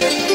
Gracias.